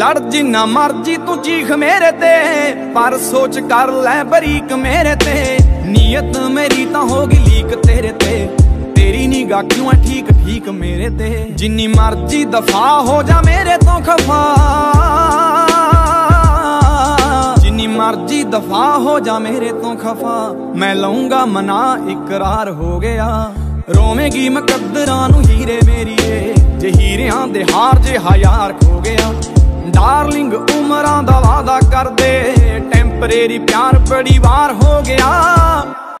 ਲੜ ਜਿੰਨਾ ਮਰਜ਼ੀ ਤੂੰ ਚੀਖ ਮੇਰੇ ਤੇ, ਪਰ ਸੋਚ ਕਰ ਲੈ ਬਰੀਕ ਮੇਰੇ ਤੇ। ਨੀਅਤ ਮੇਰੀ ਤਾਂ ਹੋ ਗਈ ਲੀਕ ਤੇਰੇ ਤੇ। ਤੇਰੀ ਨਿਗਾ ਕਿਉਂ ਐ ਠੀਕ ਠੀਕ ਮੇਰੇ ਤੇ? ਜਿੰਨੀ ਮਰਜ਼ੀ ਦਫਾ ਹੋ ਜਾ ਮੇਰੇ ਤੋਂ ਖਫਾ। ਜਿੰਨੀ ਮਰਜ਼ੀ ਦਫਾ ਹੋ ਜਾ ਮੇਰੇ ਤੋਂ ਖਫਾ। ਮੈਂ ਲਊਂਗਾ ਮਨਾ, ਇਕਰਾਰ ਹੋ ਗਿਆ। ਰੋਵੇਂਗੀ ਮੁਕੱਦਰਾਂ ਨੂੰ ਹੀਰੇ ਮੇਰੀਏ। ਜੇ ਹੀਰਿਆਂ ਦੇ ਹਾਰ ਜੇ ਹਯਾਰ ਖੋ ਗਿਆ। ਉਮਰਾਂ ਪਿਆਰ ਬੜੀ ਵਾਰ ਹੋ ਗਿਆ।